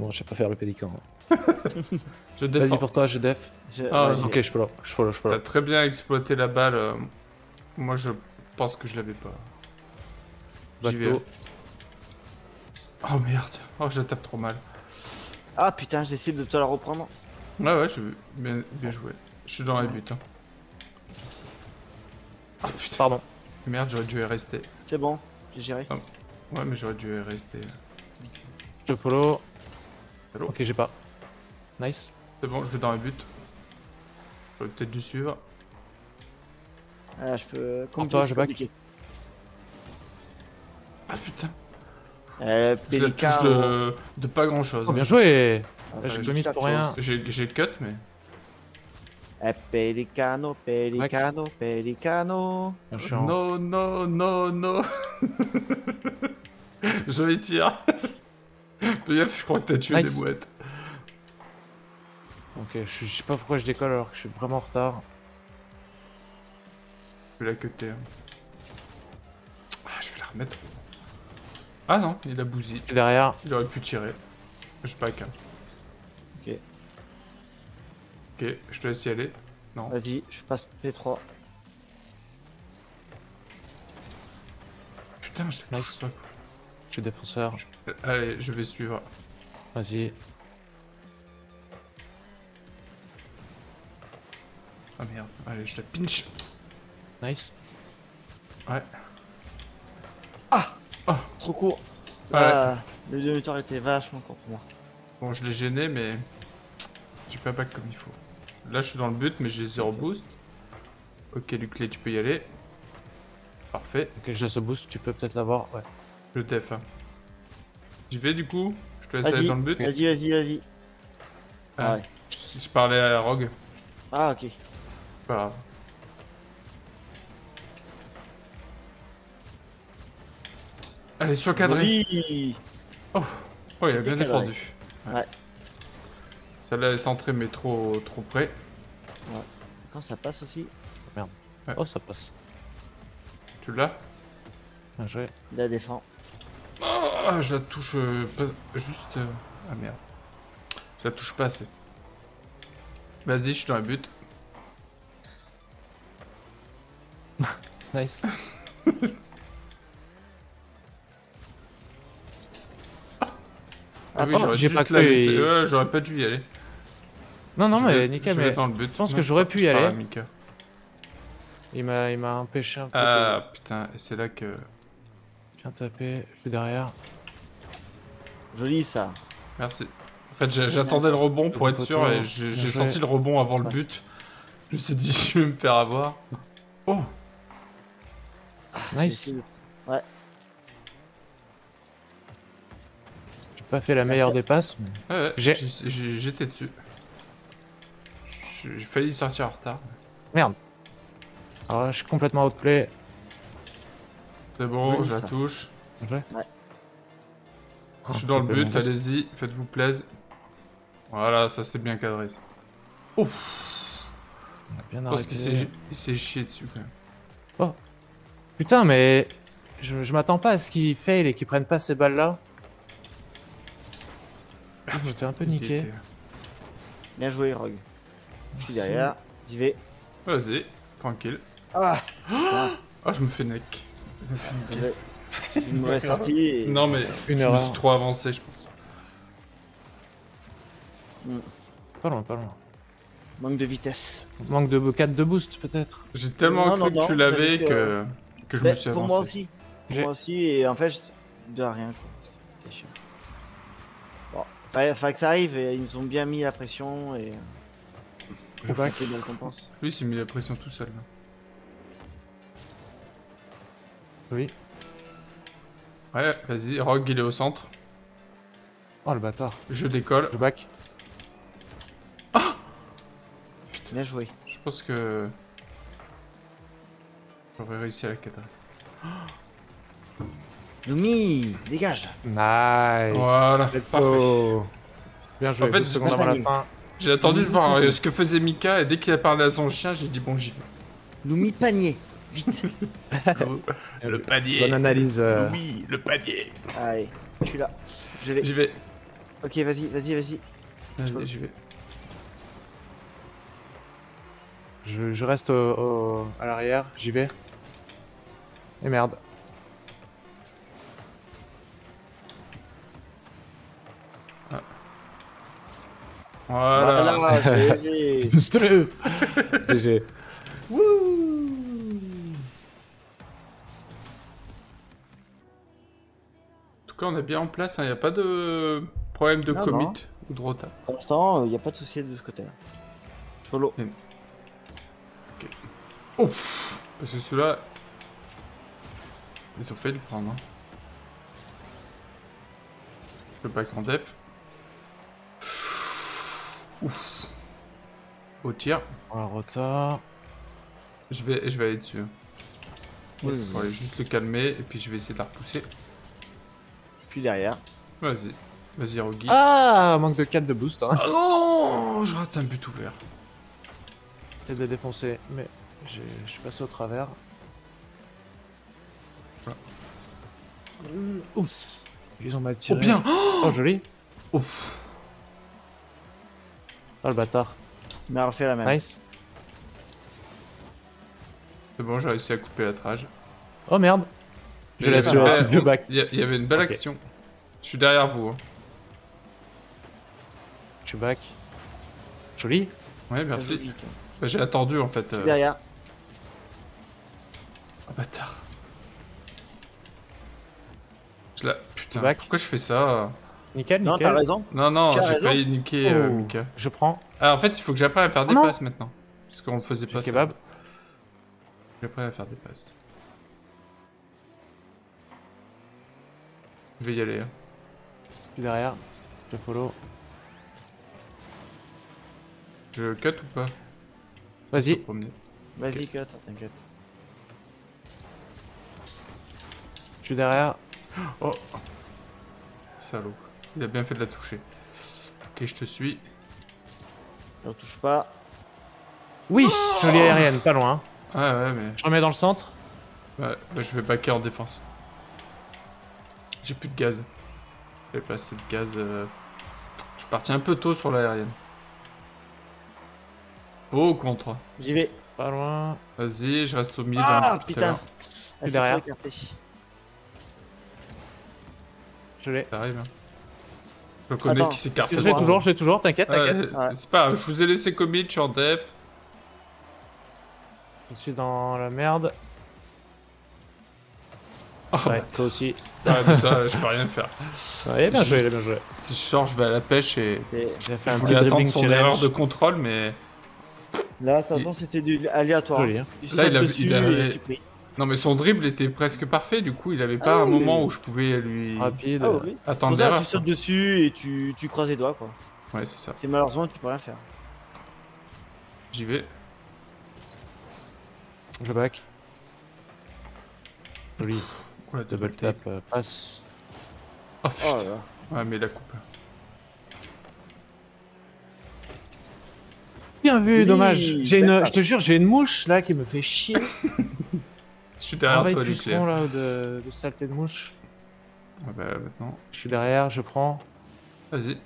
Bon, je sais pas faire le pélican. Je Vas-y pour toi, je def. Je- Ah, ouais, Ok, je follow, je follow, je follow. T'as très bien exploité la balle. euh, Moi, je pense que je l'avais pas. J'y vais. Oh merde. Oh, je la tape trop mal. Ah putain, j'essaie de te la reprendre. Ouais, ouais, j'ai vu. Bien, bien joué. Je suis dans les buts. Hein. Ah putain. Pardon. Merde, j'aurais dû y rester. C'est bon, j'ai géré. Ouais, mais j'aurais dû y rester. Je follow. Salaud. Ok, j'ai pas. Nice. C'est bon, je vais dans les buts. J'aurais peut-être dû suivre. Ah, je peux. toi, Compliqué, je back. Ah putain. Euh, Je la Pélican. touche de, de pas grand chose. Oh, bien joué. Ah, j'ai ça pas veut mis dire pour rien. J'ai cut, mais. Eh, Pelicano, Pelicano, Pelicano. Bien chiant. Non, non, non, non. je vais gaffe, je crois que t'as tué Nice. des mouettes. Ok, je, sais pas pourquoi je décolle alors que je suis vraiment en retard. Je vais la cutter. Ah, je vais la remettre. Ah non, il a bousillé. Derrière. Il aurait pu tirer. Je pas qu'un. Ok, Ok, je te laisse y aller. Non. vas-y, je passe P3. Putain, je l'ai Nice. pas. Je suis défenseur. Allez, je vais suivre. Vas-y. Ah merde, allez, je la pinch. Nice. Ouais. Trop court. Ouais. Ah, le demi-tour était vachement court pour moi. Bon, je l'ai gêné, mais j'ai pas back comme il faut. Là, je suis dans le but, mais j'ai zéro boost. Ok, Luclé, tu peux y aller. Parfait, Ok, je laisse le boost. Tu peux peut-être l'avoir. Ouais. Je def. hein. J'y vais du coup Je te laisse aller Vas-y, dans le but vas-y, vas-y, vas-y. Ah, Ah ouais. Je parlais à Rogue. Ah, ok. Pas grave. Allez, sois cadré. Joli. Oh, il a bien défendu. Ouais. Celle-là est centrée, mais trop, trop près. Quand ça passe aussi, Oh, ça passe. Tu l'as? Bien joué. il la défend. Ah, je la touche euh, pas... Juste... euh, Ah merde. Je la touche pas assez. Vas-y, je suis dans le but. Nice. Ah oui, j'aurais pas la cru et- Ouais, j'aurais pas dû y aller. Non, non, Je mais vais- nickel, je mais dans le but. je pense Non, que j'aurais pu y aller. m'a il m'a empêché un peu. Ah putain, et c'est là que... bien taper. Je suis derrière. Joli ça. Merci. En fait, j'attendais le rebond pour Le être sûr et j'ai senti le rebond avant le but. Je me suis dit, je vais me faire avoir. Oh Nice. J'ai- J'ai pas fait la meilleure c'est- des passes. mais- Ouais, ouais, J'étais dessus. J'ai j'ai failli sortir en retard. Merde. Alors là, je suis complètement outplay. C'est bon, je la ça. touche. Ouais. Je suis dans le but, allez-y, faites-vous plaisir. Voilà, ça c'est bien cadré. ça. Ouf On a bien Parce qu'il arrêté. s'est il s'est chié dessus quand même. Putain, mais je, je m'attends pas à ce qu'ils fail et qu'ils prennent pas ces balles là. J'étais un peu niqué. Bien joué, Rogue. Je suis derrière. J'y vais. Vas-y, tranquille. Ah Ah, je me fais neck. Me une mauvaise sortie. Et... Non mais Une je me erreur. suis trop avancé, je pense. Pas loin, pas loin. Manque de vitesse. Manque de 4 de boost peut-être. J'ai tellement Non, cru non, que non, tu l'avais que... que- que je me suis pour avancé. moi aussi. Pour moi aussi. Et en fait, je- de rien. quoi. C'était chiant. Bon, fallait, fallait que ça arrive et ils nous ont bien mis la pression et. Je qu'on pense. Lui, il s'est mis la pression tout seul. là. Oui. Ouais, vas-y, Rogue, il est au centre. Oh le bâtard. Je décolle. Je back. Bien joué. Je pense que... J'aurais réussi à la cadrer. Lumi, dégage. Nice. Voilà, Let's parfait. go. Bien joué. En fait, deux j'ai secondes pas avant la paniqué. fin. J'ai attendu de voir euh, ce que faisait Mika et dès qu'il a parlé à son chien, j'ai dit bon j'y vais. Lumi panier. Vite. le panier Bonne analyse. euh, Oui, le panier Allez, je suis là. Je vais. J'y vais. Ok, vas-y, vas-y, vas-y. Vas-y, j'y vais. Je, je reste au- au- à l'arrière, j'y vais. Et merde. Voilà. Voilà, GG. GG. En cas, on est bien en place, il n'y a pas de problème de Non, commit non. ou de retard. Pour l'instant, il n'y a pas de souci de ce côté-là. Follow. Ouf Parce que ceux-là... Ils ont fait le prendre. Hein. Je peux pas qu'en def. Ouf Au tir. Un retard. Je vais, je vais aller dessus. Va juste le calmer et puis je vais essayer de la repousser. Je suis derrière. Vas-y. Vas-y, Rogi. Ah, manque de 4 de boost. Hein. Ah non Je rate un but ouvert. J'essaie de défoncer, mais j'ai- je suis passé au travers. Voilà. Ouf. Ils ont mal tiré. Oh bien Oh, joli. Ouf Oh, le bâtard. Il m'a refait la même. Nice. C'est bon, j'ai réussi à couper la trage. Oh merde. Je laisse il y le back. Il y, avait une belle action. Je suis derrière vous. hein. Je suis back. Joli. Ouais, merci. vite. Bah, j'ai attendu en fait. Euh. derrière. Ah bâtard. Je la... Putain, Back. pourquoi je fais ça Nickel, Non, nickel. t'as raison. Non, non, j'ai failli niquer euh, Oh. Mika. Je prends. Ah, en fait, il faut que j'apprenne à faire des Oh non. passes maintenant. Parce qu'on le faisait pas ça. kebab. J'apprends à faire des passes. Je vais y aller. hein. Je suis derrière. Je follow. Je cut ou pas? Vas-y. Vas-y, cut, t'inquiète. Je suis derrière. Oh Salaud. Il a bien fait de la toucher. Ok, je te suis. Ne touche pas. Oui, jolie aérienne, pas loin. Ah ouais, mais... Je remets dans le centre. Ouais, bah, je vais backer en défense. J'ai plus de gaz. J'ai pas assez de gaz. euh, Je suis parti un peu tôt sur l'aérienne. Oh, contre. J'y vais. Pas loin. Vas-y, je reste au milieu Ah, putain. s'est derrière. Je l'ai. Ça arrive. Hein. Connais Attends, qui s'écarte. Je l'ai toujours, je l'ai toujours, t'inquiète, t'inquiète. Ouais, Ouais. C'est pas je vous ai laissé commit, je suis en def. Je suis dans la merde. Oh, Ouais, toi aussi. ouais, mais ça, je peux rien faire. Ouais, il est bien joué, il est bien joué. Si je sors, je vais à la pêche et. Et J'ai fait Je un voulais attendre son erreur de contrôle, mais. Là, de toute façon, c'était du aléatoire. Joli, hein. Tu Là, il a- dessus il a- et tu pries. Non, mais son dribble était presque parfait, du coup, il avait pas Ah un oui. moment où je pouvais lui Rapide. Ah oui. attendre ça, l'erreur. tu sautes dessus et tu, tu croises les doigts, quoi. Ouais, c'est ça. C'est malheureusement que tu peux rien faire. J'y vais. Je back. Joli. Oula, Double tap, euh, passe. Oh, Oh putain. là. Ouais, mais la coupe. Bien vu, Oui, dommage. J'ai une, je te jure, j'ai une mouche là qui me fait chier. Je suis derrière Pareil toi, Lucien. con là de, de saleté de mouche. Ah bah, maintenant. Je suis derrière, je prends. Vas-y.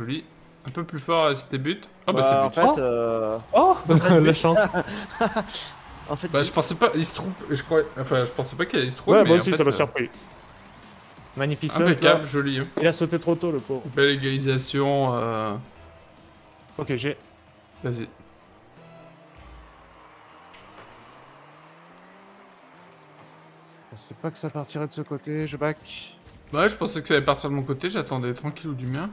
Joli. Un peu plus fort, c'était but. Ah bah, Bah, c'est en but. fait, Oh. euh, Oh La chance. en fait, Bah, je pensais pas. Il se trouve. Je croyais. Enfin, je pensais pas qu'il allait se trouver. Ouais, mais moi en aussi, fait, ça m'a euh, surpris. Magnifique Impeccable, joli. hein. Il a sauté trop tôt le pauvre. Belle égalisation. euh, Ok, j'ai. Vas-y. Je pensais pas que ça partirait de ce côté, je back. Ouais, je pensais que ça allait partir de mon côté. J'attendais tranquille ou du mien.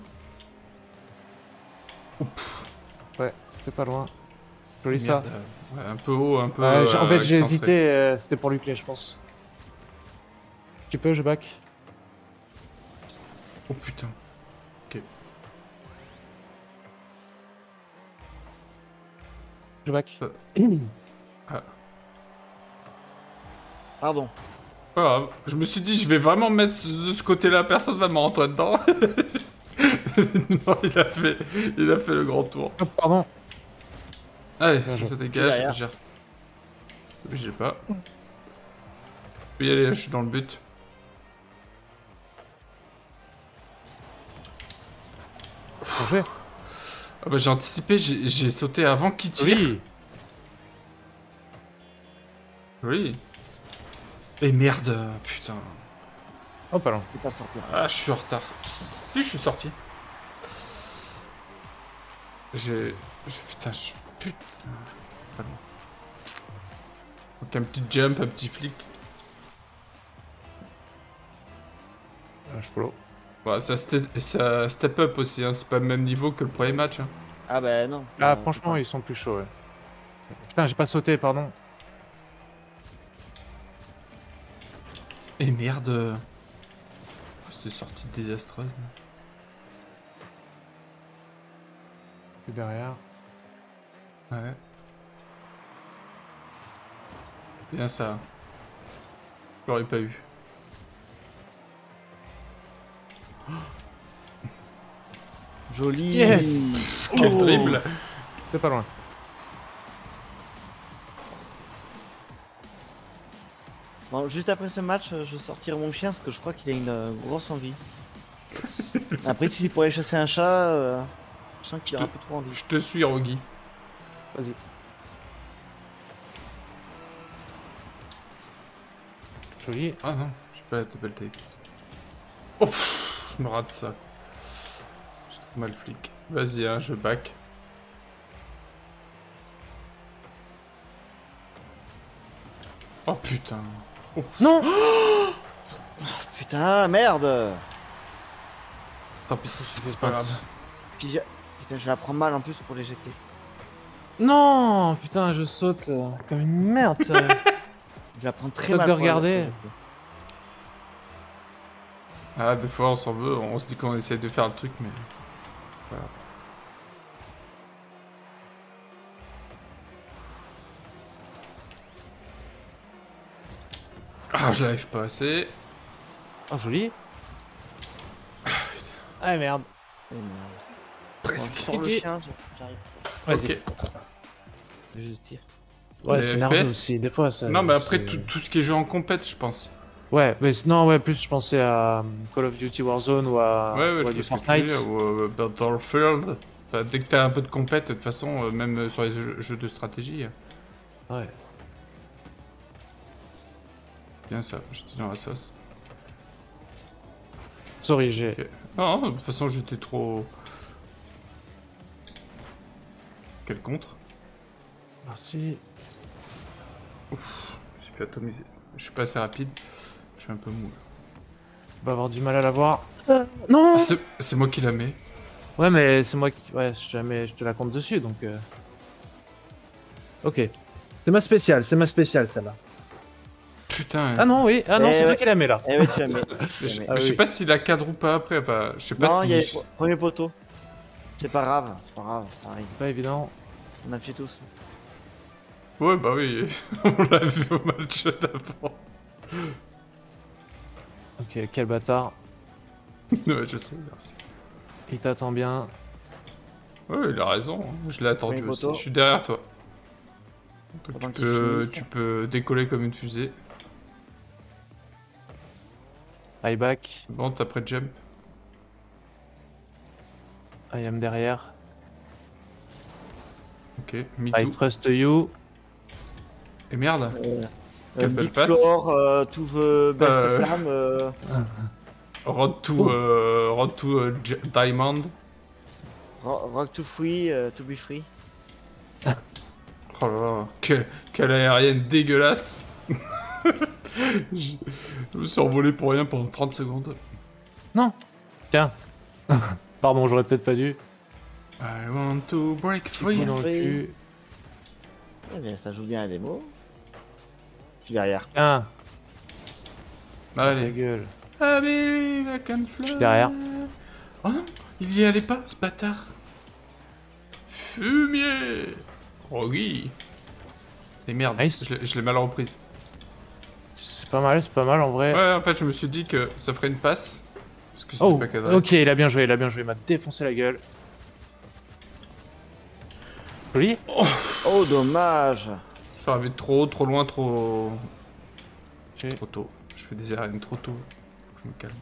Ouais, c'était pas loin. Joli ça. Merde, euh, Ouais, un peu haut, un peu. J'ai- en euh, fait, j'ai excentré. hésité, euh, c'était pour lui clé, je pense. Tu peux, je back. Oh putain. Je back. Euh. pardon. Je me suis dit, je vais vraiment me mettre de ce côté-là. Personne va me rentrer dedans. non, il a fait, il a fait le grand tour. Oh, pardon. Allez, ça, ça dégage. derrière. J'ai j'ai pas. Je peux y aller, je suis dans le but. Bien joué. Ah bah j'ai anticipé, j'ai sauté avant qu'il tire. Oui. Oui. Et merde, putain. Oh, pas loin. Je peux pas sortir. Ah, je suis en retard. Si, je suis sorti. J'ai... j'ai- Putain, je... Putain. Donc un petit jump, un petit flic. Ah, je follow. Ouais, ça, ste- ça step up aussi, hein. c'est pas le même niveau que le premier match. Hein. Ah bah non. Ah, Euh, franchement, ils sont plus chauds, ouais. Putain, j'ai pas sauté, pardon. Et merde. C'était sortie désastreuse. Plus derrière. Ouais. Bien ça. Je l'aurais pas eu. Joli. Yes Quel Oh. dribble C'est pas loin. Bon, juste après ce match, euh, je sortirai mon chien parce que je crois qu'il a une euh, grosse envie. Après, si c'est pour aller chasser un chat, euh, je sens qu'il a un peu trop envie. Je te suis, Rogi. Vas-y. Joli. Ah non, j'ai pas la double take. Oh, pff, je me rate ça. J'ai trop mal flic. Vas-y, hein, je back. Oh putain. Non Putain, merde Tant pis, c'est pas grave. Putain, je la prends mal en plus pour l'éjecter. Non Putain, je saute euh, comme une merde, sérieux. Je la prends très mal. de pour regarder. Ah, des fois on s'en veut, on se dit qu'on essaie de faire le truc, mais. Voilà. Ah, je l'arrive pas assez. Oh, joli. Ah, merde. Eh, merde. Presque. Bon, je sors le chien, j'arrive. Vas-y. Je tire. Ouais, c'est nerveux aussi, des fois. Ça, Non, mais après tout, tout ce qui est jeu en compète, je pense. Ouais, mais non, ouais, plus je pensais à euh, Call of Duty Warzone ou à, ouais, ouais, ou à je du Fortnite. ou euh, Battlefield. Enfin, dès que t'as un peu de compète, de toute façon, euh, même euh, sur les jeux, de stratégie. euh, Ouais. Bien ça, j'étais dans la sauce. Sorry, j'ai. Non, de toute façon, j'étais trop. Quel contre? Merci. Je suis fait atomiser. Je suis pas assez rapide. Je suis un peu mou. On va avoir du mal à l'avoir. non Ah, c'est moi qui la mets. Ouais, mais c'est moi qui. Ouais, je, jamais, je te la compte dessus donc. euh. Ok. C'est ma spéciale, c'est ma spéciale celle-là. Putain. Ah non, oui, ah non, Eh c'est toi ouais. qui la mets là. Eh oui, tu la mets. Je, la. Ah je sais oui. pas s'il a cadre ou pas après. Enfin, je sais pas Non, il y a si. le premier poteau. C'est pas grave, c'est pas grave, ça arrive. Pas évident. On a fait tous. Ouais, bah oui. On l'a vu au match d'avant. Ok, quel bâtard. ouais, je sais, merci. Il t'attend bien. Ouais, il a raison. hein. Je l'ai attendu aussi. Je suis derrière toi. Donc, tu, peux, finisse. tu peux décoller comme une fusée. I back. Bon, t'as près de jump. I am derrière. Ok, me I too. trust you. Et merde. Euh, Quelle euh, belle Big passe. Floor, euh, to the best Euh, flamme. euh, Road to, Oh. euh, road to euh, Diamond. ro- rock to free, euh, to be free. Oh là là, quelle, quelle aérienne dégueulasse. je, je me suis envolé pour rien pendant 30 secondes. Non Tiens. Pardon, j'aurais peut-être pas dû. I want to break free. Eh bien, ça joue bien à la démo. Je suis derrière. Tiens, ta Allez. gueule. I believe I can fly. suis derrière. Oh non, il y allait pas, ce bâtard. Fumier. Oh oui. Et merde, Nice. je l'ai- je l'ai mal reprise. C'est pas mal, c'est pas mal en vrai. Ouais, en fait, je me suis dit que ça ferait une passe. Parce que c'était oh, pas cadré. ok, il a bien joué, il a bien joué, il m'a défoncé la gueule. Joli Oh, dommage. Je suis arrivé trop, trop loin, trop. Trop tôt. Je fais des aériennes trop tôt. Faut que je me calme.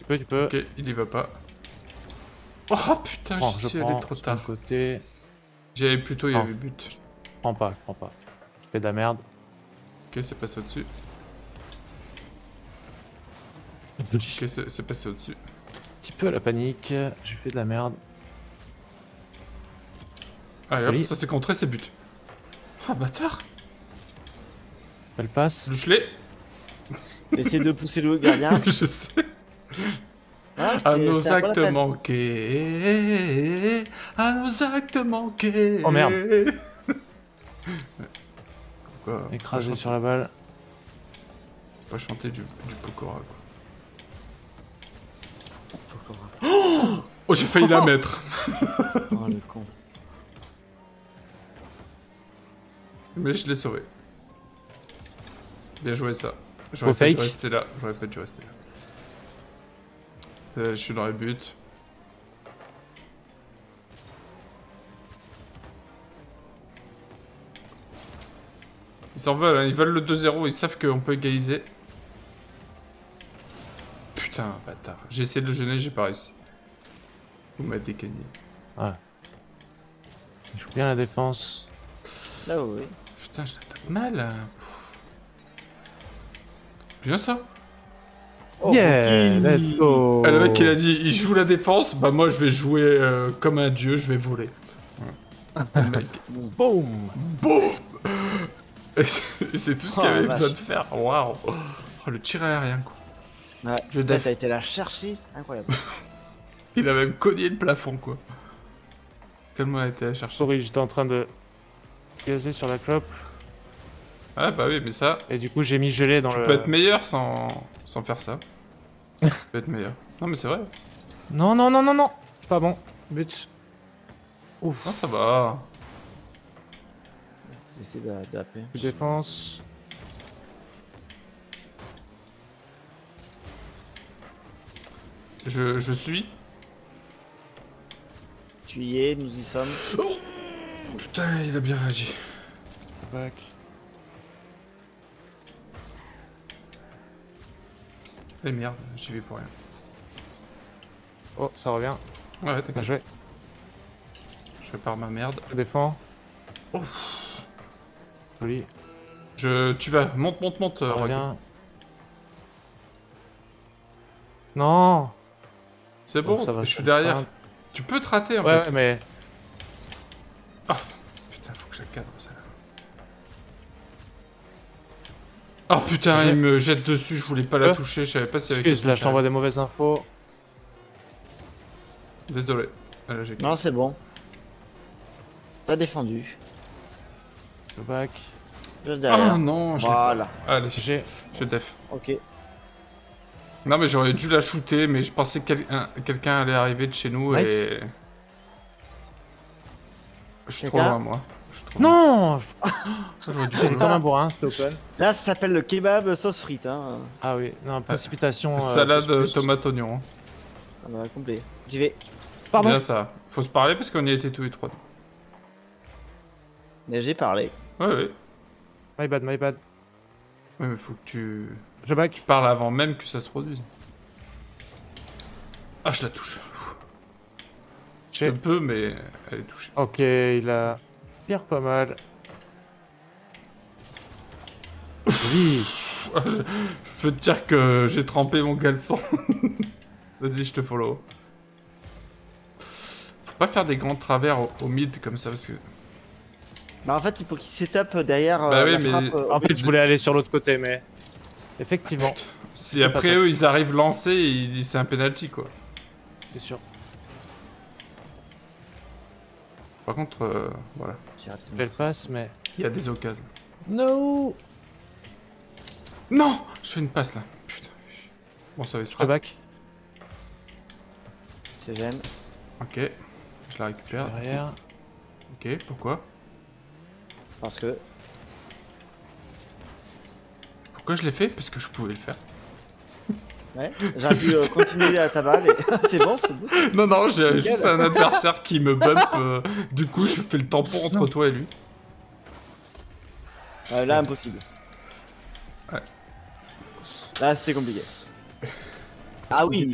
Tu peux, tu peux. Ok, il y va pas. Oh putain, Prends, j'y je suis allé trop tard. côté. J'y allais plus tôt, il y avait but. Je prends pas, je prends pas. Je fais de la merde. Ok, c'est passé au-dessus. Ok, c'est passé au-dessus. Un petit peu à la panique. J'ai fait de la merde. Allez hop, ça c'est contré, c'est but. Ah bâtard Belle passe. Je l'ai Essayez de pousser le gardien. Je sais Ah, À nos actes manqués À nos actes manqués Oh, merde. Pourquoi Écrasé sur la balle. Pas chanter du, du Pokora quoi. Oh j'ai failli la mettre Oh le con. Mais je l'ai sauvé. Bien joué ça. J'aurais pas dû rester là. J'aurais pas dû rester là. Euh, je suis dans les buts. Ils s'en veulent, hein. ils veulent le 2-0, ils savent qu'on peut égaliser. Putain, bâtard. J'ai essayé de le gêner, j'ai pas réussi. Vous m'avez gagné. Il joue bien la défense. Là, oui. Putain, je l'attaque mal. hein. Bien ça. Oh, yeah, let's go. Ah, le mec il a dit il joue la défense, bah moi je vais jouer euh, comme un dieu, je vais voler. Ouais. Mec, boum Et c'est tout ce qu'il Oh, avait la besoin de faire. Waouh oh, Le tir aérien quoi. Ouais. Je t'as été la chercher. Incroyable. Il a même cogné le plafond quoi. Tellement il a été à chercher. Sorry, j'étais en train de gazer sur la clope. Ah bah oui mais ça, Et du coup, j'ai mis gelé dans tu le. peux être meilleur sans, sans faire ça. tu peux être meilleur. Non mais c'est vrai. Non, non, non, non, non. Pas bon. But. Ouf. Non ça va. J'essaie d'a- d'appeler. Défense. Je, je suis. Tu y es, nous y sommes. Putain il a bien réagi. Back. Eh merde, j'y vais pour rien. Oh, ça revient. Ouais, Bien t'inquiète, joué. je répare ma merde. Je défends. Ouf. Joli. Je, tu vas, monte, monte, monte. Ça euh, revient. Non. C'est bon, Oh, ça va, je suis derrière. Tu peux te rater en Ouais, fait. ouais, mais. Putain, faut que je cadre ça. Oh putain, Je- il me jette dessus, je voulais pas la Euh, toucher, je savais pas si avec. Excuse, là, je t'envoie des mauvaises infos. Désolé. Ah, là, j'ai- Non, c'est bon. T'as défendu. Je back. Juste Ah derrière. non, je voilà. Allez, J'ai. je def. Ok. Non, mais j'aurais dû la shooter, mais je pensais que quel- un- quelqu'un allait arriver de chez nous Nice. et. Je suis trop loin, moi. Je. Non le- comme un bourrin, c'était open. Là, ça s'appelle le kebab sauce frite. Hein. Ah oui, non, précipitation. euh, Salade, tomate, oignon. hein. Ah bah, complet. J'y vais. Pardon. Bien ça. Faut se parler parce qu'on y était tous les trois. Mais j'ai parlé. Ouais, ouais. My bad, my bad. Ouais, mais faut que tu... Je back. tu parles avant même que ça se produise. Ah, je la touche. J'ai- Un peu, mais elle est touchée. Ok, il a. Pire pas mal. Oui. Je peux te dire que j'ai trempé mon caleçon. Vas-y, je te follow. Faut pas faire des grands travers au, au mid comme ça parce que. Bah, en fait, il faut qu'il setup derrière euh, Bah oui, la mais- frappe. euh, En fait, je voulais aller sur l'autre côté, mais. Effectivement, Si après eux ils arrivent lancés, c'est un penalty quoi. c'est sûr. Par contre, euh, voilà. J'ai raté mon- Belle passe, mais. Il y a des occasions. No Non Je fais une passe là. Putain. Bon, ça va, il sera. back. C'est gêne. Ok. Je la récupère. Derrière. Ok, pourquoi? Parce que. Pourquoi je l'ai fait? Parce que je pouvais le faire. Ouais. J'aurais pu euh, continuer à ta balle et. c'est bon, c'est bon. Non, non, j'ai juste un adversaire qui me bump. euh, du coup, je fais le tampon entre toi et lui. Euh, là, impossible. Ouais. Là, c'était compliqué. Ah oui.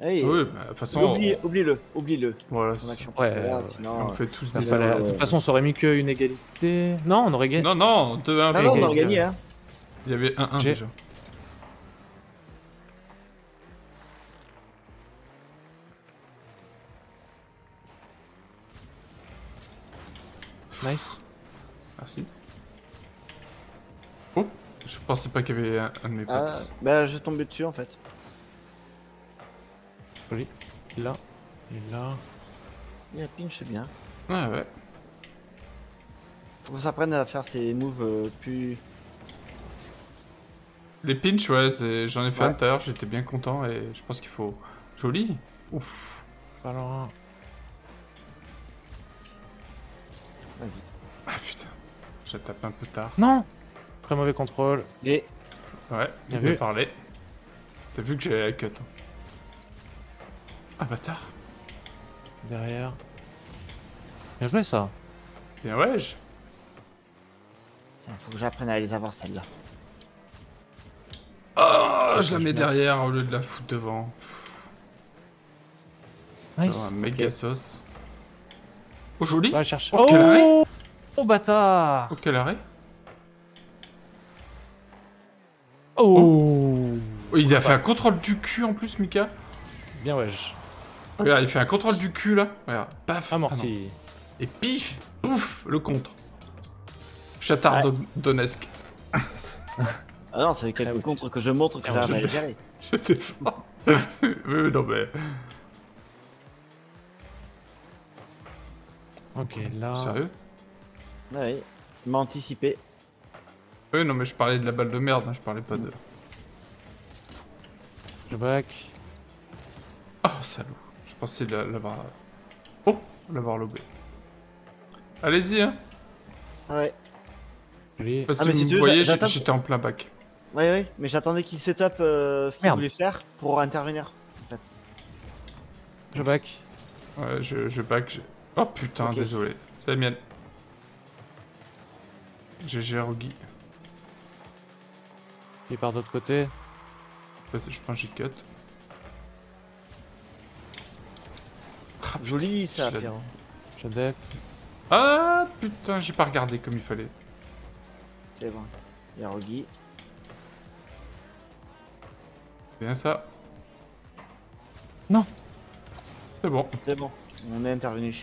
Hey, Oui, bah, de toute façon, oublie- Oublie-le, oublie-le. on- voilà, Ton c'est- action Ouais, particulière, ouais. sinon. on fait tous Ça des. De toute façon, ça aurait mis qu'une égalité. Non, on aurait gagné. Non, non, 2-1. Ah non, on ok. gagné, hein. Il y avait 1-1 J'ai- déjà. Nice. Merci. Oh, je pensais pas qu'il y avait un, un de mes Ah, potes. bah, je tombais dessus en fait. Joli. Là. Et là. Il a pinch, c'est bien. Ouais, ouais. Faut qu'on s'apprenne à faire ces moves euh, plus. Les pinch, ouais, j'en ai fait Ouais. un tout à l'heure, j'étais bien content et je pense qu'il faut. Joli. Ouf. Pas Vas-y. Ah putain, je tape un peu tard. Non Très mauvais contrôle. Et. Ouais, Bien vu. parlé. T'as vu que j'avais la cut. hein. Ah bâtard. Derrière. Bien joué ça. Bien ouais, je... Tiens, faut que j'apprenne à les avoir celles-là. Oh, je la mets derrière au lieu de la foutre devant. Nice. Un méga sauce. Oh joli. Va chercher. Oh, quel arrêt Oh, oh bâtard Oh quel arrêt. Oh, Oh, il a fait un contrôle du cul en plus, Mika. Bien wesh. Regarde, il fait un contrôle du cul là. Regarde, paf. Ah. Amorti. Et pif, pouf, le contre. Chatard Donetsk. Ah non, c'est avec Ah quelques oui. contre que je montre que Ah, j'arrive je- à gérer. Je défends. oui, non mais. Ok, là. Sérieux? Ouais, ouais. Il m'a anticipé. Oui, non mais je parlais de la balle de merde, hein, je parlais pas de. Je back. Oh, salaud. Je pensais la- l'avoir. Oh, l'avoir lobé. Allez-y, hein. Ah Ouais, Joli. Parce Ah, que mais si vous tu veux, voyez, j'étais en plein bac. ouais, ouais. Mais j'attendais qu'il setup euh, ce qu'il voulait faire pour intervenir. En fait. Je back. Ouais, je, je back. Oh putain, désolé. C'est la mienne. GG Rogi. Il part de l'autre côté. Vas-y, Je pense que j'ai cut. Joli ça, Pierre. Je def. Ah putain, j'ai pas regardé comme il fallait. C'est bon. Yarogi. Bien ça. Non. C'est bon. C'est bon. On est intervenu.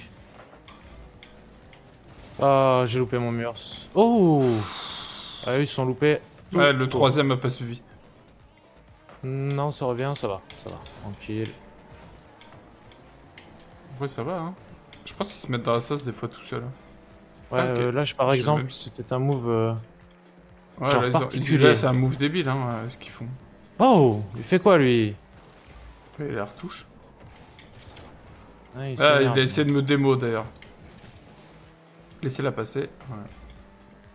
Ah, j'ai loupé mon mur. Oh Ah, ils sont loupés. Ouais, le troisième a pas suivi. Non, ça revient, ça va. Ça va. Tranquille. Ouais, ça va, hein. Je pense qu'ils se mettent dans la sauce des fois tout seul. Ouais, Ah, euh, là, je- par exemple, c'était un move. euh, Ouais, Genre là, ils ont- particulier. là, c'est un move débile, hein, euh, ce qu'ils font. Oh Il fait quoi lui? Il la retouche. Ah, il Ah, il a essayé de me démo d'ailleurs. Laissez-la passer. Ouais.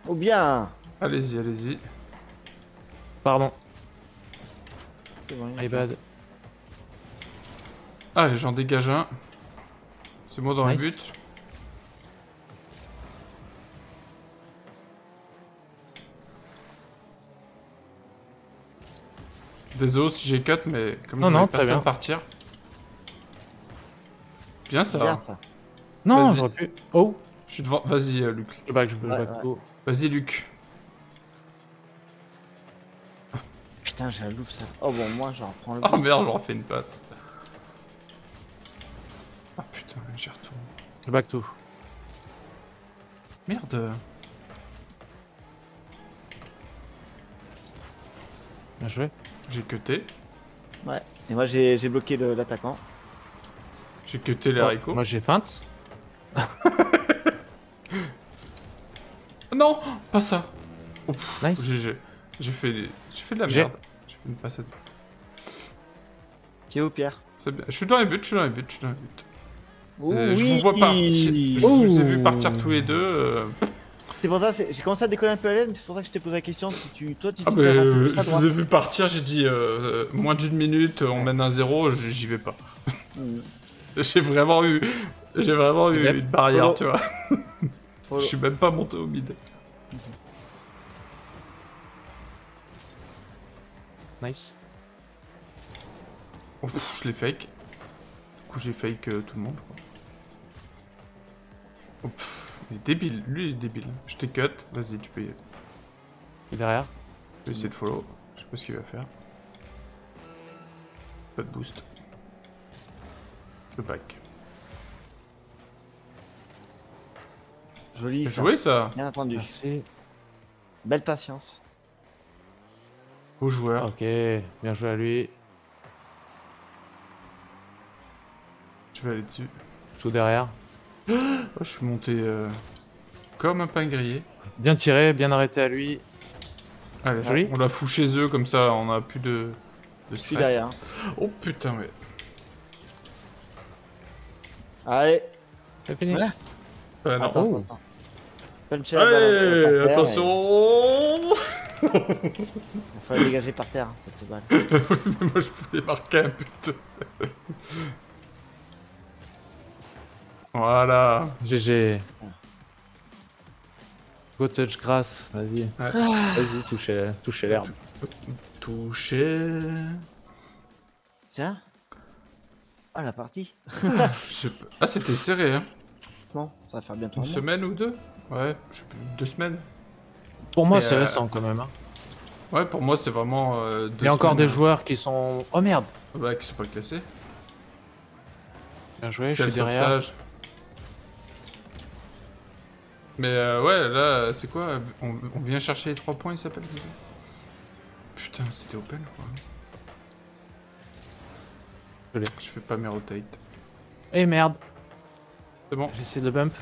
Ou bien. Allez-y, allez-y. Pardon, C'est bon. my bad. Allez, j'en dégage un. C'est moi dans Nice. le but. Désolé si j'ai cut, mais comme Non, je non, pas ça bien. partir. Bien ça. Bien ça. Non, j'aurais pu. Oh Je suis devant. Vas-y, euh, Luc. Je back, je back. Ouais, back. ouais. Oh. Vas-y, Luc. Putain, j'ai la loupe ça. Oh bon, moi j'en reprends le Oh boost. merde, je refais une passe. Ah putain, j'y retourne. Je back tout. Merde. Bien joué. J'ai cuté. Ouais. Et moi j'ai j'ai bloqué l'attaquant. J'ai cuté les Oh, haricots. moi j'ai feinte. Non, pas ça. Pff, Nice. GG. J'ai fait, j'ai fait de la merde. J'ai fait une passade. Qui est où, Pierre? C'est bien. Je suis dans les buts, je suis dans les buts, je suis dans les buts. Oh, Je oui. vous vois pas. Je, je vous ai vu partir tous les deux. euh, C'est pour ça, j'ai commencé à décoller un peu à l'aile, mais c'est pour ça que je t'ai posé la question si tu, toi, tu Ah t'es bah, euh, je vous ai vu partir, j'ai dit euh, euh, moins d'une minute, on mène un zéro, j'y vais pas. Hmm. J'ai vraiment eu, j'ai vraiment eu une barrière, Follow. tu vois. Je suis même pas monté au mid. Nice. Oh, pff, je l'ai fake. Du coup, j'ai fake euh, tout le monde. Quoi. Pff, il est débile. Lui, il est débile. Je t'ai cut. Vas-y, tu peux y aller. Il est derrière. Je vais essayer de follow. Je sais pas ce qu'il va faire. Pas de boost. Le back. Joli joué ça Bien entendu. Merci. Belle patience. Beau joueur. Ok, bien joué à lui. Je vais aller dessus. Tout derrière. Oh, je suis monté euh, comme un pain grillé. Bien tiré, bien arrêté à lui. Allez, Joli. on la fout chez eux comme ça, on a plus de, de Je suis derrière. Oh putain, ouais. Allez. C'est fini. Ouais. Euh, non. Attends, Oh. attends, attends. Puncher la balle par Allez, attention Il faut la dégager par terre, cette balle. Mais moi je voulais marquer un but. voilà. GG. Go touch grass, vas-y. Ouais. Vas-y, touchez, touchez l'herbe. Touché. Tiens. Ah, la partie. Ah, c'était serré, hein. Non, ça va faire bientôt Une un mois. semaine ou deux Ouais, je sais plus, deux semaines. Pour moi, c'est euh, récent quand même. hein. Ouais, pour moi c'est vraiment euh, deux Il y a encore semaines, des joueurs qui sont. Oh merde bah, qui sont pas classés. Bien joué, je suis derrière. sauvetage. Mais euh, ouais, là, c'est quoi on, on vient chercher les 3 points, il s'appelle Putain, c'était open quoi. Je. Je fais pas mes rotates. Eh merde, C'est bon. j'ai essayé de bump.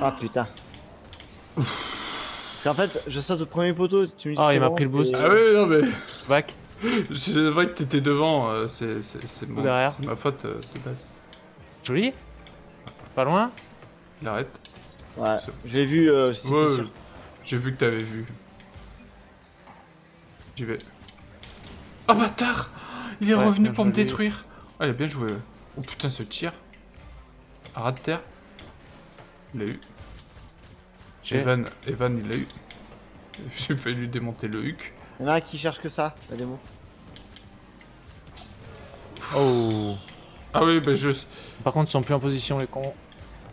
Ah putain. Parce qu'en fait, je saute au premier poteau, tu me dis Ah, que il c'est m'a bon, pris le boost. Ah oui, non mais. Back. C'est vrai que t'étais devant, euh, c'est ma faute euh, de base. Joli. Pas loin. Il arrête. Ouais, l'ai vu, euh, c'était Ouais, sûr. j'ai vu que t'avais vu. J'y vais. Oh bâtard Il est Ouais, revenu pour me détruire. Ah, il a bien joué. Oh putain, ce tir. De terre. Il l'a eu. J'ai. Evan, Evan, il l'a eu. J'ai fait lui démonter le huc. Il y en a un qui cherche que ça, la démo. Oh. Ah oui, bah je. Par contre, ils sont plus en position, les cons.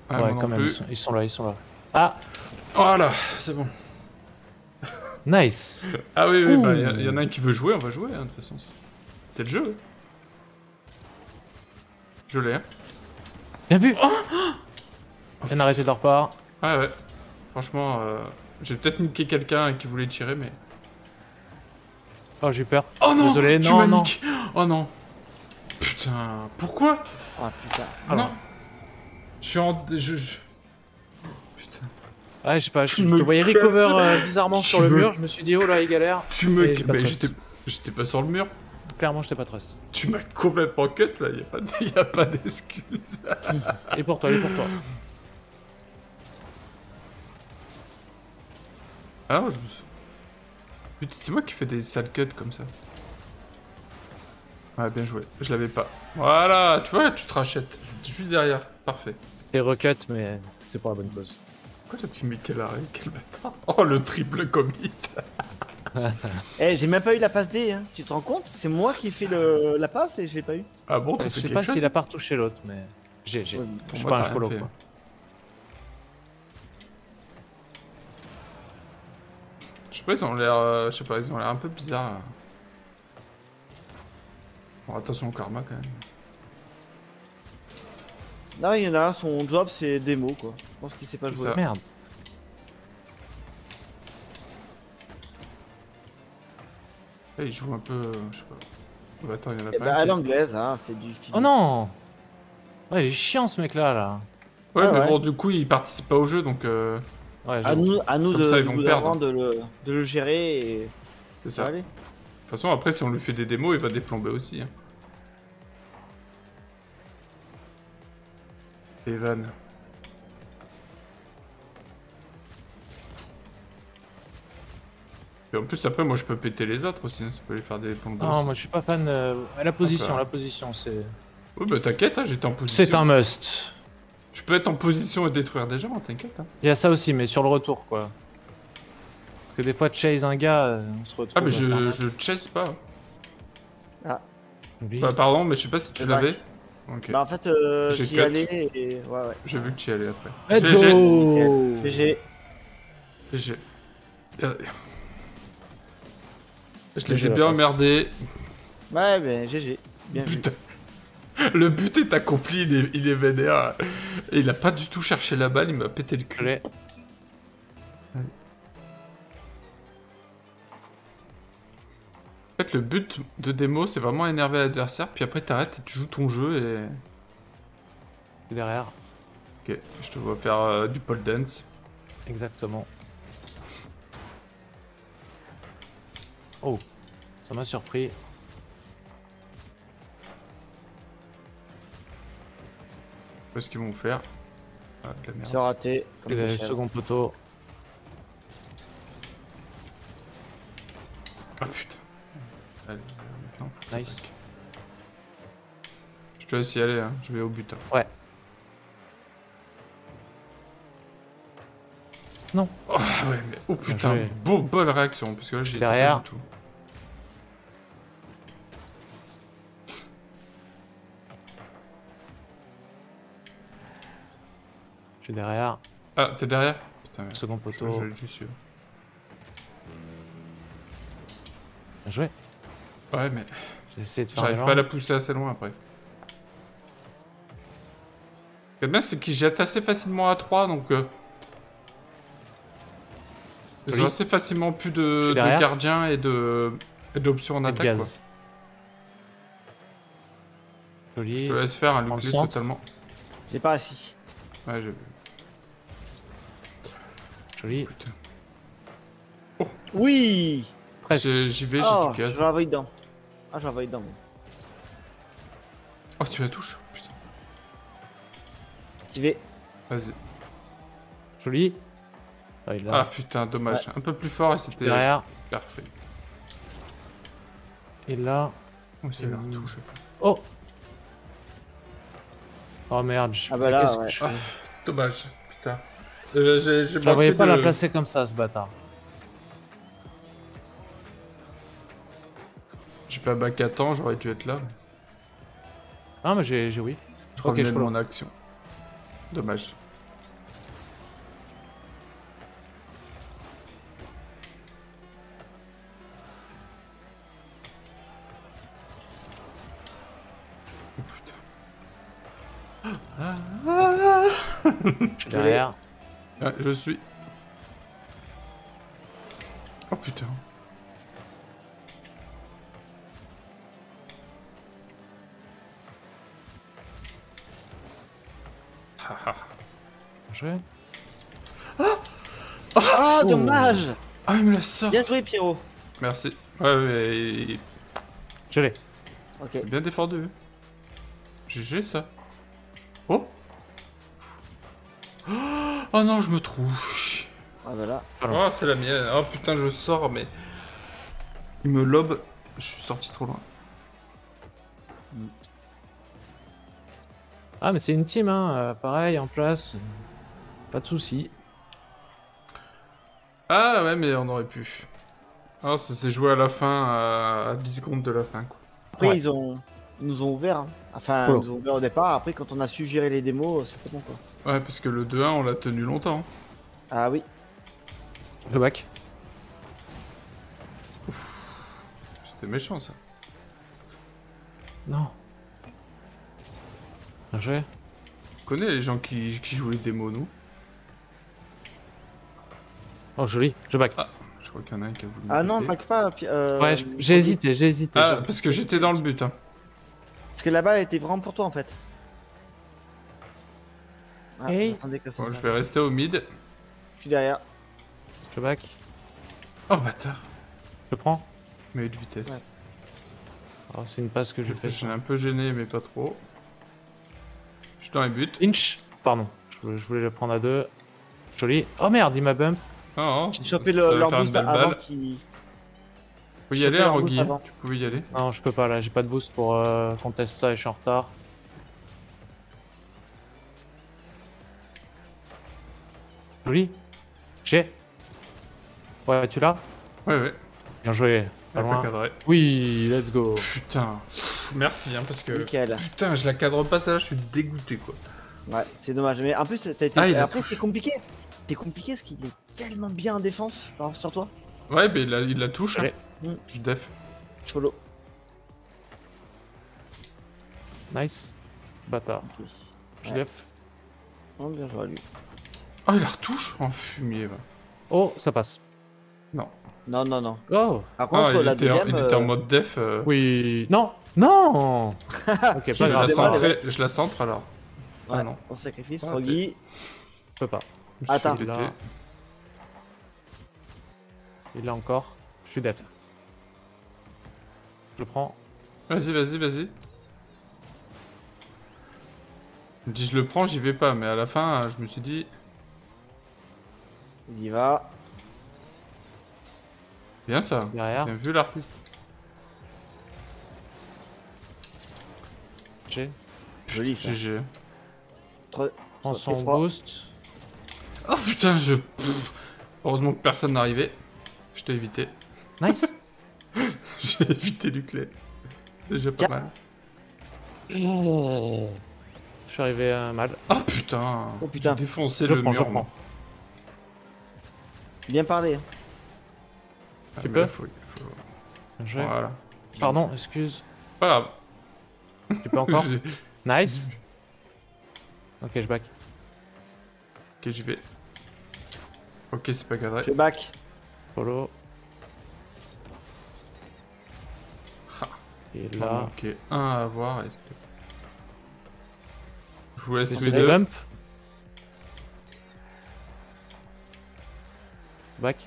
Ah, ouais, quand même, ils sont, ils sont là, ils sont là. Ah, Voilà, c'est bon. nice. Ah oui, oui, Ouh. bah il y, en a un qui veut jouer, on va jouer, hein, de toute façon. C'est le jeu. Je l'ai. hein. Bien vu. Bien arrêté de leur part. Ouais, ouais. Franchement, euh, j'ai peut-être niqué quelqu'un qui voulait tirer, mais. Oh, j'ai eu peur. Oh non Désolé, tu non, m'as non. niqué. Oh non Putain, pourquoi? Ah putain. Alors. Non Je suis en... Je... je- Putain. Ouais, je sais pas, je, te voyais cut. recover euh, bizarrement Tu sur le mur. Je me suis dit, oh là, il galère. Tu me... Mais j'étais... J'étais pas sur le mur. Clairement, je t'ai pas trust. Tu m'as complètement cut, là. Y a pas, d- y a pas d'excuse. Et pour toi, et pour toi. Ah non, je me c'est moi qui fais des sales cuts comme ça. Ouais, bien joué. Je l'avais pas. Voilà, tu vois, tu te rachètes. Je suis derrière. Parfait. Et recut, mais c'est pour la bonne cause. Pourquoi t'as dit mais quel arrêt, quel bâtard Oh, le triple commit Eh, j'ai même pas eu la passe D, hein. Tu te rends compte? C'est moi qui ai fait le... la passe et je l'ai pas eu. Ah bon, t'as Je fait sais pas s'il a pas retouché l'autre, mais. J'ai, j'ai. Ouais, Je suis moi, pas un follow, quoi. Sais pas, ils ont l'air. euh, je sais pas, ils ont l'air un peu bizarres. là. Bon, attention au karma quand même. Non, il y en a un, son job c'est démo quoi. Je pense qu'il sait pas jouer. ça. Merde. Ils jouent un peu. euh, je sais pas. Oh, attends, il y en a Eh pas bah, un à l'anglaise, hein, c'est du physique. Oh non Ouais, il est chiant ce mec là, là. Ouais, Ah mais ouais. bon, du coup, ils participent pas au jeu donc. euh, Ouais, À nous, à nous Comme de, ça, de le, de le gérer et C'est ça De toute façon, après, si on lui fait des démos, il va déplomber aussi. Hein. Evan. Et en plus, après, moi, je peux péter les autres aussi, hein, ça peut les faire des plombes Non, moi je suis pas fan. euh, à la position, la position, c'est. Oui, bah t'inquiète, hein, j'étais en position. C'est un must. Je peux être en position et détruire des gens, t'inquiète. Hein. Il y a ça aussi, mais sur le retour, quoi. Parce que des fois, chase un gars, euh, on se retrouve. Ah, mais je, je chase pas. Ah. Bah pardon, mais je sais pas si tu l'avais. Bah en fait, euh, J'ai j'y allais et... Ouais, ouais. J'ai vu que tu y allais après. Let's GG. go GG. GG. Euh, Je les ai bien emmerdés. Ouais, ben GG. Bien vu. Le but est accompli, il est, il est vénère. Et il a pas du tout cherché la balle, il m'a pété le cul. En fait, le but de démo, c'est vraiment énerver l'adversaire, puis après t'arrêtes et tu joues ton jeu et... Derrière. Ok, je te vois faire euh, du pole dance. Exactement. Oh, ça m'a surpris. Sais pas ce qu'ils vont faire. Ah, la merde. C'est raté. Comme le second poteau. Ah putain. Allez, maintenant, faut que Nice. Je te laisse y aller, hein. je vais au but. hein. Ouais. Non. Oh, ouais, mais oh putain, beau, bonne réaction, parce que là j'ai du tout. Suis derrière. Ah, t'es derrière Putain, merde. Second je, poteau. je le suis sûr. Bien joué. Ouais, mais J'ai essayé de faire j'arrive pas à la pousser assez loin après. Ce bien, c'est qu'il jette assez facilement à 3, donc... Euh... Ils ont assez facilement plus Je de, gardiens et de et d'options en Et attaque, quoi. Joli. Je te laisse faire un centre. totalement. J'ai pas assis. Ouais, j'ai vu. Joli. Putain. Oui Presque. J'y vais, j'ai Oh, du je gaz. l'envoie dedans. Ah, je l'envoie dedans. moi. Oh, tu la touches Putain. J'y vais. Vas-y. Joli. Ah, il Ah putain, dommage. Un peu plus fort et c'était derrière. parfait. Et là. Oh, c'est la Mmh. retouche. Oh Oh merde. Je... Ah bah là, qu'est-ce que ouais. je fais Ah, dommage. Putain. Euh, j'ai- j'ai Je la voyais pas la de- placer comme ça, ce bâtard. J'ai pas back à temps, j'aurais dû être là. mais Ah, mais j'ai j'ai oui. Je Ok, remets je mon action. Dommage. Oh putain. Je suis derrière. Ouais, je suis. Oh putain. Ah, ah. Ah, dommage Ah, il me la sort. Bien joué, Pierrot. Merci. Ouais, mais Je l'ai. Ok. bien défendu. GG ça. Oh non, je me trouve. Ah bah là. Oh, c'est la mienne. Oh putain, je sors, mais. Il me lobe. Je suis sorti trop loin. Ah, mais c'est une team, hein. euh, pareil, en place. Pas de soucis. Ah ouais, mais on aurait pu. Ah, ça s'est joué à la fin, à, à 10 secondes de la fin, quoi. Après, Ouais. ils ont. Ils nous ont ouvert. hein. Enfin, Oh. ils nous ont ouvert au départ. Après, quand on a su gérer les démos, c'était bon quoi. Ouais, parce que le 2-1, on l'a tenu longtemps. Ah oui. Le bac. C'était méchant, ça. Non. Bien joué. On connaît les gens qui, qui jouent les démos, nous Oh, joli. Je back. Je crois qu'il y en a un qui a voulu Ah non, back pas. Euh, ouais, j'ai hésité, j'ai hésité. Ah, parce que j'étais dans le but, hein. Parce que la balle était vraiment pour toi en fait. Ah, Hey. j'attendais que ça. Bon, je vais rester au mid. Je suis derrière. Je back. Oh, bâtard. Je prends. Mais de vitesse. Ouais. Oh, c'est une passe que je fais. Je suis un peu gêné, mais pas trop. Je suis dans les buts. Inch. Pardon. Je voulais, je voulais le prendre à deux. Joli. Oh merde, il m'a bump. Oh, oh, J'ai chopé belle avant balle. Faut y aller, avant. Tu pouvais y aller. Non, je peux pas là. J'ai pas de boost pour euh, qu'on teste ça et je suis en retard. Joli. J'ai. Ouais, tu l'as? Ouais, ouais. Bien joué. Pas loin. cadré. Oui, let's go. Putain. Pff, merci, hein, parce que. Nickel. Putain, je la cadre pas, ça là, je suis dégoûté quoi. Ouais, c'est dommage. Mais en plus, t'as été. Ah, Après, c'est compliqué. C'est compliqué parce qu'il est tellement bien en défense sur toi. Ouais, mais il la, il la touche. Hein. Mm. Je def. Je follow. Nice. Bâtard. Je Ouais. def. Oh, bien joué à lui. Oh, il la retouche en fumier. va. Oh, ça passe. Non. Non, non, non. Oh Par Ah, contre, il, la était en, deuxième. il était en euh, mode def. euh, Oui. Non Non Ok, Je pas la, grave. Centre, je la centre alors. ouais, Ah non. On sacrifice. Ah, Rogi. Je peux pas. Je suis Attends. péter. Là. Il l'a encore. Je suis dead. Je le prends. Vas-y, vas-y, vas-y. Je me dis, je le prends, j'y vais pas, mais à la fin, je me suis dit, Il y va. bien ça. Derrière. Bien vu l'artiste. J'ai. Joli ça. GG. Tre- Prends Ça fait son trois. boost. Oh putain, je. Pff. Heureusement que personne n'arrivait. Je t'ai évité. Nice. J'ai évité Luclet. Déjà pas Tiens. mal. Je suis arrivé euh, mal. Oh putain. Oh putain. J'ai défoncé Je le prends, je prends. Bien parlé. hein. Ah, Tu peux là, faut- faut- Bien joué. Voilà. Pardon, excuse. Pas grave. Tu peux encore Nice. Ok, je back. Ok, j'y vais. Ok, c'est pas cadré. Je back. Follow. Et Il là. Ok, un à avoir. et c'est- Je vous laisse les deux. bump. Back.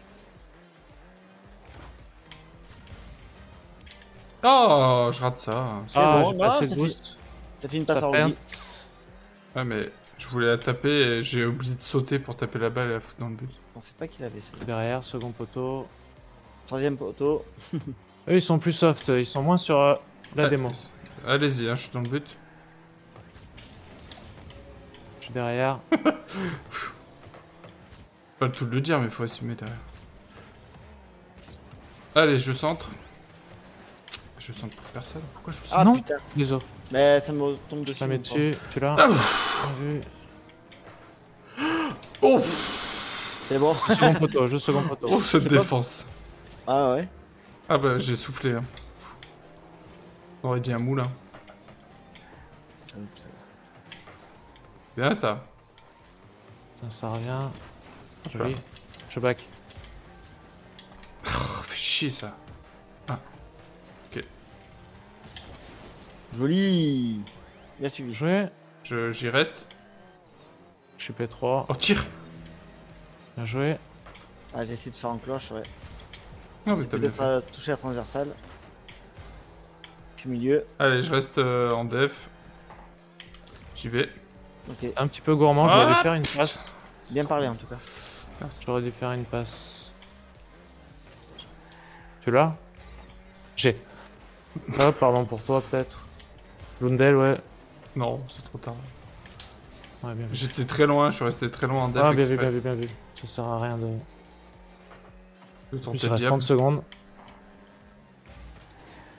Oh, je rate ça. C'est ah, bon, j'ai non, passé ça le fait- boost. Ça fait une passe Ça. Ouais, mais je voulais la taper et j'ai oublié de sauter pour taper la balle et la foutre dans le but. Je pensais pas qu'il avait ça. Derrière, second poteau. Troisième poteau. Eux, ils sont plus soft. Ils sont moins sur euh, la Ah, démo. Allez-y, hein, je suis dans le but. Je suis derrière. Pas le tout de le dire, mais faut assumer derrière. Allez, je centre. Je centre pour personne. Pourquoi je centre Ah Non. putain. Désolé. Mais ça me tombe dessus. Je la mets mon dessus. Tu l'as Ah. Oh. C'est bon. Second poteau, juste second poteau. oh cette pas- défense. Ah ouais. Ah bah, j'ai soufflé. Hein. On aurait dit un moulin. Oups. Bien ça. Ça, ça revient. Joli. Je back. Oh, fait chier ça. Joli. Bien suivi. Joué. Je- J'y reste. Je suis P3. Oh, tire Bien joué. Ah, j'ai essayé de faire en cloche, ouais. Non, mais t'as bien Peut-être à toucher la transversale. Je suis milieu. Allez, je reste euh, en def. J'y vais. Ok. Un petit peu gourmand, j'aurais Ah dû faire une passe. Bien parlé en tout cas. J'aurais dû faire une passe. Tu l'as? J'ai. Ah, pardon pour toi peut-être. Lundel, ouais. Non, c'est trop tard. Ouais, bien vu. J'étais très loin, je suis resté très loin en def. Ah, bien vu, bien vu, bien vu. Ça sert à rien de. Je Il tentais le reste diable. 30 secondes.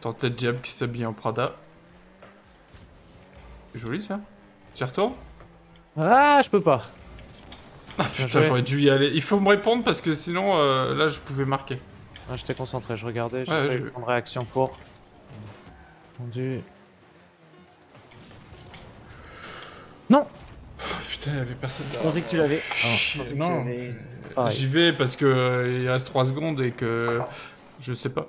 Tentais le diable qui s'habille en Prada. C'est joli ça. T'y retournes Ah, je peux pas. Ah putain, j'aurais dû y aller. Il faut me répondre parce que sinon, euh, là, je pouvais marquer. Ah, j'étais concentré, je regardais, j'ai Ouais, eu je- réaction pour. Entendu. Non putain, il y avait personne Je pensais que tu l'avais. Que non. J'y vais parce que euh, il reste 3 secondes et que je sais pas.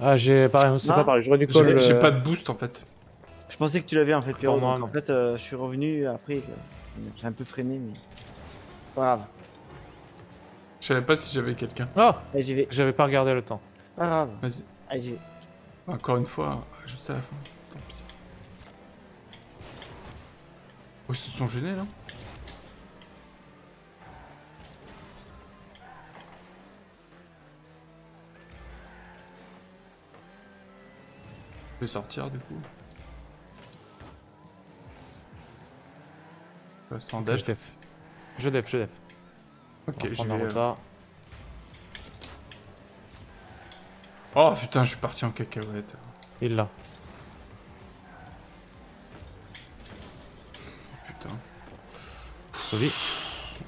Ah, j'ai pareil, c'est pas pareil, j'aurais dû call. j'ai euh, pas de boost en fait. Je pensais que tu l'avais en fait, Pierrot. donc en fait, euh, je suis revenu après. euh, J'ai un peu freiné, mais. Pas grave. Je savais pas si j'avais quelqu'un. Ah vais. J'avais pas regardé le temps. Pas grave. Vas-y. Allez, j'y vais. Encore une fois, juste à la fin. Tant pis. Oh, ils se sont gênés là vais sortir du coup. Euh, je def. Je def, je def. Ok, je vais... Oh putain, je suis parti en cacahuète. Il l'a. Putain. Oui.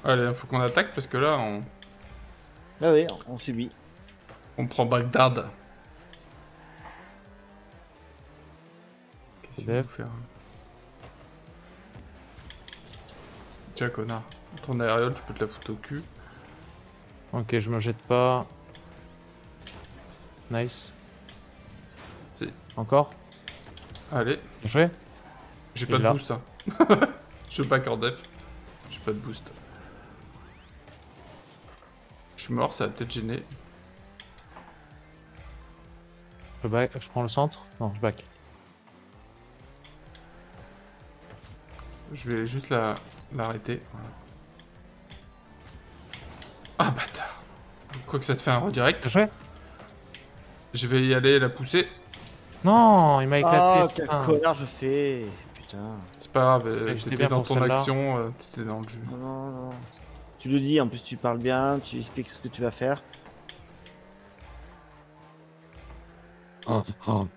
Allez, faut qu'on attaque parce que là on. Ah là oui, on subit. On prend Bagdad. Qu'il faire Tiens, connard. Ton aériole, je peux te la foutre au cul. Ok, je me jette pas. Nice. Si. Encore Allez, Bien joué j'ai pas de boost. Hein. je veux pas qu'en def. J'ai pas de boost. Je suis mort, ça va peut-être gêner. je, back- je prends le centre Non, je back. Je vais juste la l'arrêter. Voilà. Ah bâtard. Quoi que ça te fait un redirect. Bien joué? Je vais y aller la pousser. Non, il m'a éclaté. Ah, quel putain. connard je fais. Putain. C'est pas grave, euh, Ouais, j'étais dans ton action, euh, t'étais dans le jeu. Non, non, non. Tu le dis, en plus tu parles bien, tu expliques ce que tu vas faire. Oh, oh.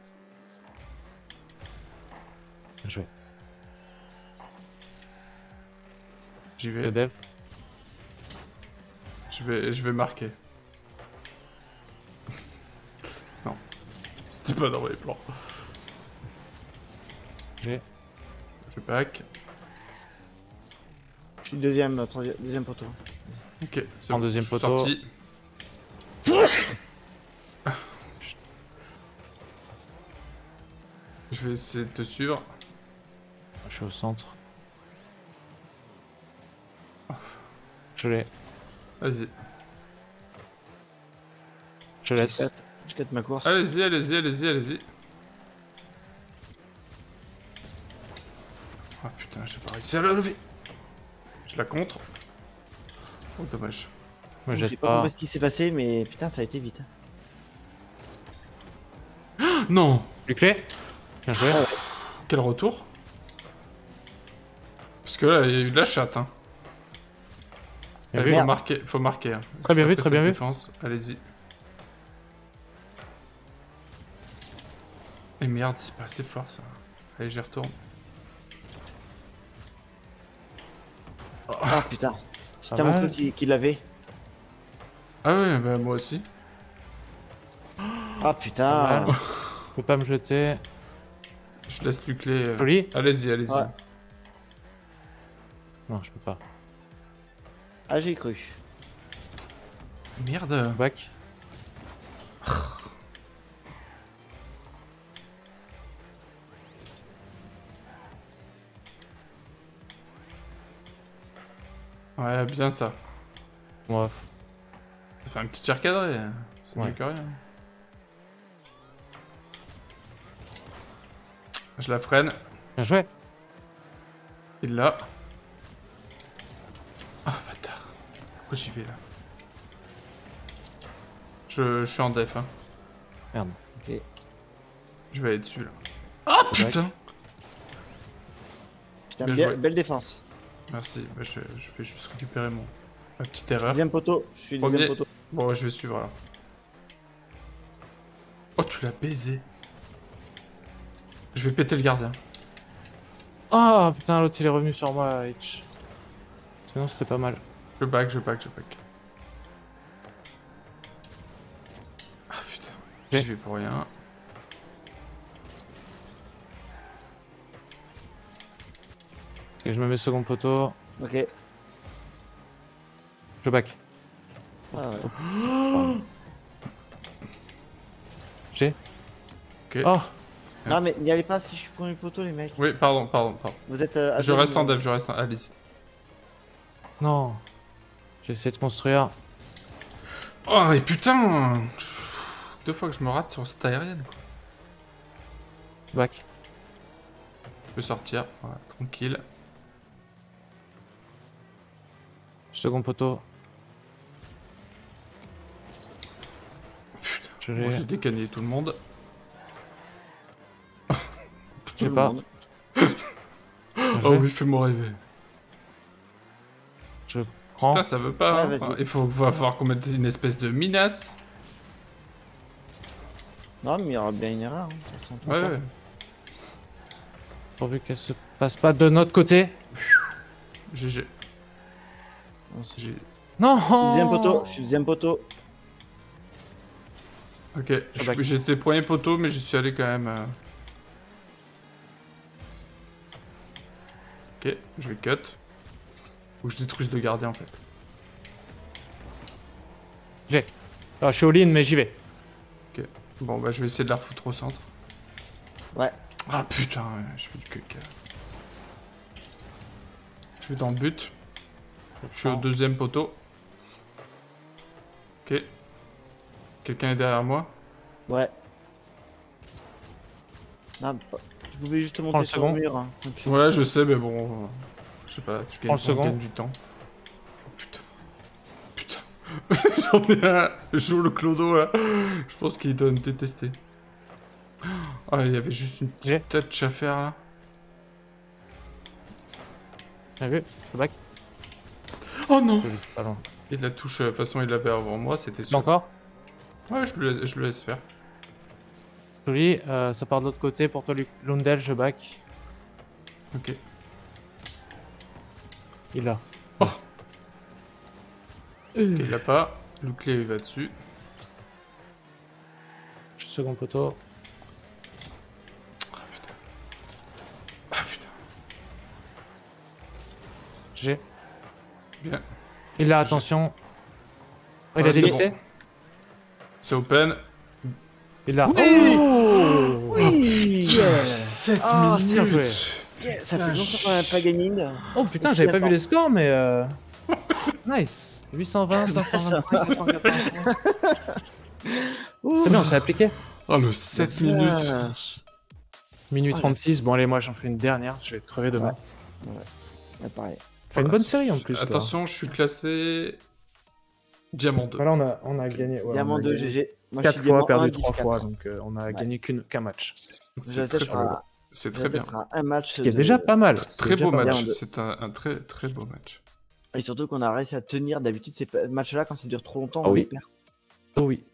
Bien joué. J'y Le vais, dev. je vais, je vais marquer. non, c'était pas dans mes plans. J'ai. Je back. Je suis deuxième, troisième, deuxième poteau. Ok, c'est bon, deuxième je suis poteau. sorti. Je vais essayer de te suivre. Je suis au centre. Je l'ai. Vas-y. Je laisse. Je quitte ma course. Allez-y, allez-y, allez-y, allez-y. Ah putain, j'ai pas réussi à la lever. Je la contre. Oh, dommage. Sais jette pas pas. compris ce qui s'est passé, mais putain, ça a été vite. Non Les clés Bien joué. Quel retour Parce que là, il y a eu de la chatte, hein. Vu. faut marquer, faut marquer. hein. Très bien vu, très bien vu. défense. Allez-y. Et merde, c'est pas assez fort, ça. Allez, j'y retourne. Ah putain. Putain, mon truc qu'il qu'il l'avait. Ah ouais, bah moi aussi. Ah putain. Je peux pas me jeter. Je laisse du clé. euh. Allez-y, allez-y. Ouais. Non, je peux pas. Ah, j'ai cru. Merde. Back. Ouais, bien ça. Bon, Ça fait un petit tir cadré. hein. C'est Ouais. mieux que rien. Je la freine. bien joué. Il l'a. Ah, bâtard. Pourquoi j'y vais là je, je suis en def, hein. Merde. Ok. Je vais aller dessus là. Ah C'est putain Putain, Bien bien- joué. belle défense. Merci, bah, je, je vais juste récupérer mon... ma petite erreur. Deuxième poteau. Je suis deuxième poteau. Bon, ouais, je vais suivre là. Oh, tu l'as baisé. Je vais péter le gardien. Oh putain, l'autre il est revenu sur moi, Hitch. Sinon c'était pas mal. Je back, je back, je back. Ah putain, Ok. j'y vais pour rien. Et je me mets second poteau. Ok. Je back. Ah, ouais. J'ai. Ok. Oh Non, mais n'y allez pas si je suis premier poteau, les mecs. Oui, pardon, pardon, pardon. Vous êtes. euh, Je reste en dev, je reste en... Allez-y. non. J'ai essayé de construire. Oh, mais putain Deux fois que je me rate sur cette aérienne, quoi. Back. Je peux sortir, voilà, tranquille. Second poteau. Putain, j'ai décagné tout le monde. Je sais pas. Oh oui, fais-moi rêver. Je prends. Putain, ça veut pas. Ouais, hein. Il faut, va falloir qu'on mette une espèce de minace. Non, mais il y aura bien une erreur. hein, de toute façon, tout Ouais, temps. ouais. Pourvu qu'elle se fasse pas de notre côté. GG. Non Deuxième poteau, je suis deuxième poteau. Ok, je- back. j'étais premier poteau, mais j'y suis allé quand même. euh. Ok, je vais cut. Ou je détruise le gardien en fait. J'ai. Alors, je suis all-in, mais j'y vais. Bon, bah je vais essayer de la refoutre au centre. Ouais. Ah putain, je fais du caca. Je vais dans le but. Je suis au deuxième poteau. Ok. Quelqu'un est derrière moi Ouais. Non, tu pouvais juste monter sur le mur. hein. Ouais, je sais, mais bon. Je sais pas, tu gagnes, on gagne du temps. Oh putain. Putain. J'en ai un. Je joue le clodo là. Je pense qu'il doit me détester. Ah, il y avait juste une petite touch à faire là. Bien vu. C'est back. Oh non Pas loin. Il la touche, euh, de toute façon il l'avait avant moi, c'était sûr. Encore? Ouais, je le, laisse, je le laisse faire. Joli. Euh, ça part de l'autre côté. Pour toi, Lu- Lundell, je back. Ok. Il l'a. Oh. Il l'a pas. Le clé il va dessus. Je suis second poteau. Ah putain. Ah putain. J'ai. Bien. Il l'a, attention. Oh, il a c'est délaissé. C'est open. Il l'a. Oui Oh Oui 7 Ah, bien joué. Yeah, Ça fait longtemps qu'on n'a pas gagné une. Oh putain, j'avais pas vu les scores, mais. Euh... nice. 820, 525, 485. C'est bien, on s'est appliqué. Oh le 7 minutes. Oh là. 36. Bon, allez, moi j'en fais une dernière. Je vais te crever demain. Ouais, pareil. Fait une bonne série en plus. là. Attention, je suis classé. Diamant 2. Voilà, on a, on a gagné. ouais, diamant on a 2, gagné GG. Moi, Quatre je suis fois, diamant perdu 1, trois 10, fois, 4. donc euh, on a Ouais. gagné qu'une- qu'un match. C'est très, un- c'est très bien. un- un match. Ce qui est de- déjà pas mal. c'est Très déjà beau pas mal. match. C'est un, un très très beau match. Et surtout qu'on a réussi à tenir. D'habitude, ces matchs-là, quand ça dure trop longtemps, Ah on oui. les perd. Oh oui.